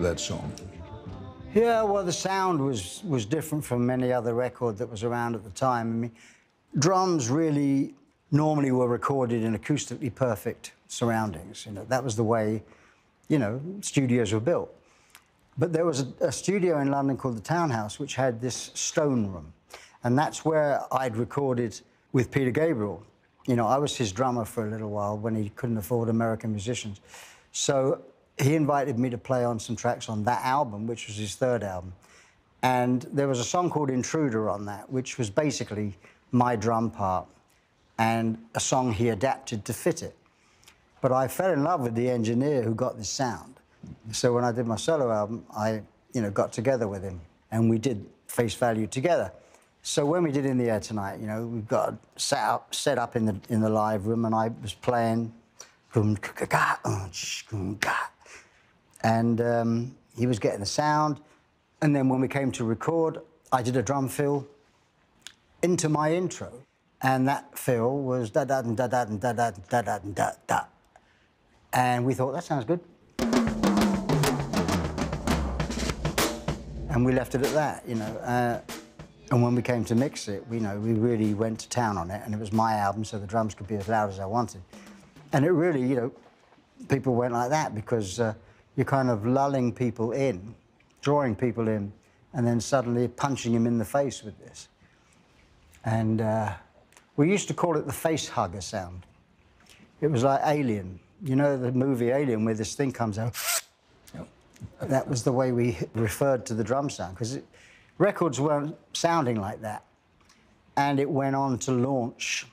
that song? Yeah, well, the sound was was different from any other record that was around at the time. I mean, drums really normally were recorded in acoustically perfect surroundings. You know, that was the way, you know, studios were built. But there was a, a studio in London called the Townhouse, which had this stone room, and that's where I'd recorded with Peter Gabriel. You know, I was his drummer for a little while when he couldn't afford American musicians. So he invited me to play on some tracks on that album, which was his third album. And there was a song called Intruder on that, which was basically my drum part and a song he adapted to fit it. But I fell in love with the engineer who got this sound. So when I did my solo album, I, you know, got together with him and we did Face Value together. So when we did In the Air Tonight, you know, we got set up, set up in the in the live room, and I was playing, and um, he was getting the sound. And then when we came to record, I did a drum fill into my intro, and that fill was da da da da da da da da da da, and we thought that sounds good. And we left it at that, you know. Uh, and when we came to mix it, we, you know, we really went to town on it, and it was my album, so the drums could be as loud as I wanted. And it really, you know, people went like that because uh, you're kind of lulling people in, drawing people in, and then suddenly punching them in the face with this. And uh, we used to call it the face hugger sound. It was like Alien. You know the movie Alien where this thing comes out? that was the way we referred to the drum sound because records weren't sounding like that. And it went on to launch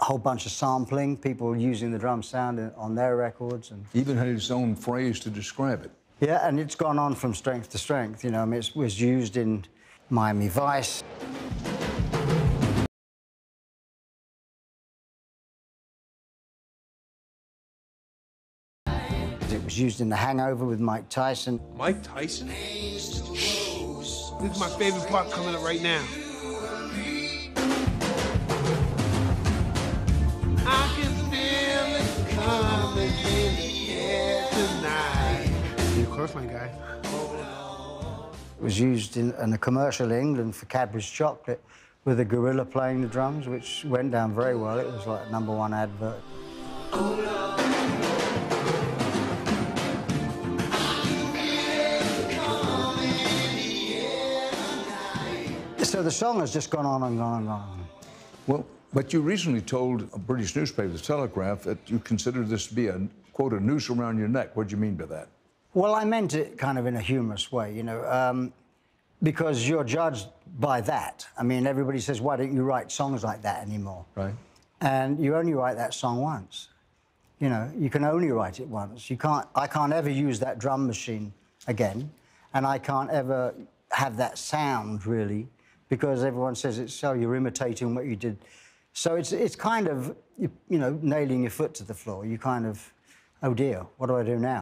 a whole bunch of sampling, people using the drum sound on their records. and Even had its own phrase to describe it. Yeah, and it's gone on from strength to strength. You know, I mean, it was used in Miami Vice. It was used in The Hangover with Mike Tyson. Mike Tyson? This is my favorite part coming up right now. Of course, my guy. It was used in, in a commercial in England for Cadbury's chocolate with a gorilla playing the drums, which went down very well. It was like a number one advert. So the song has just gone on and gone and gone. Well, but you recently told a British newspaper, The Telegraph, that you consider this to be a, quote, a noose around your neck. What do you mean by that? Well, I meant it kind of in a humorous way, you know, um, because you're judged by that. I mean, everybody says, why don't you write songs like that anymore? Right. And you only write that song once. You know, you can only write it once. You can't, I can't ever use that drum machine again, and I can't ever have that sound, really, because everyone says it's so you're imitating what you did. So it's it's kind of you, you know nailing your foot to the floor. You kind of, oh dear, what do I do now?